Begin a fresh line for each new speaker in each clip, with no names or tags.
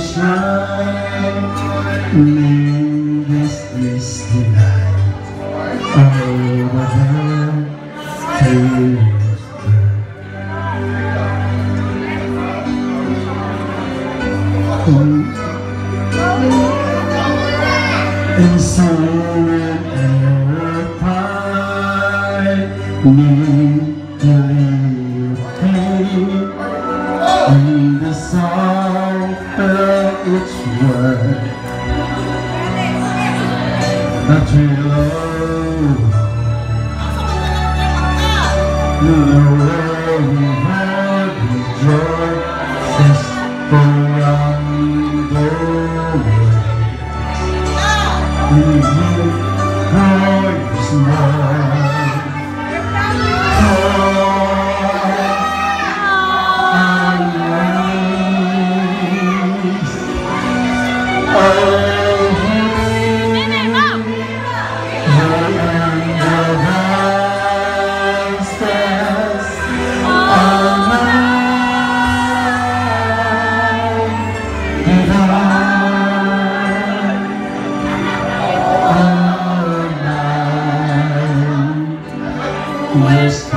shine in this misty night. Oh, the hand Inside a pie, me, its word that we love. The way we have just around the world we give This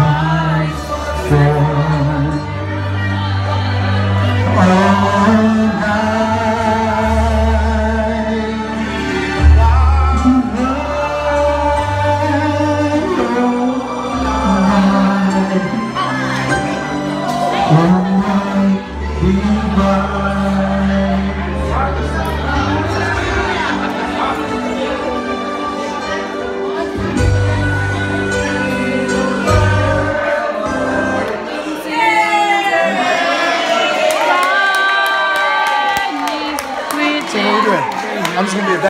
I'm just gonna be a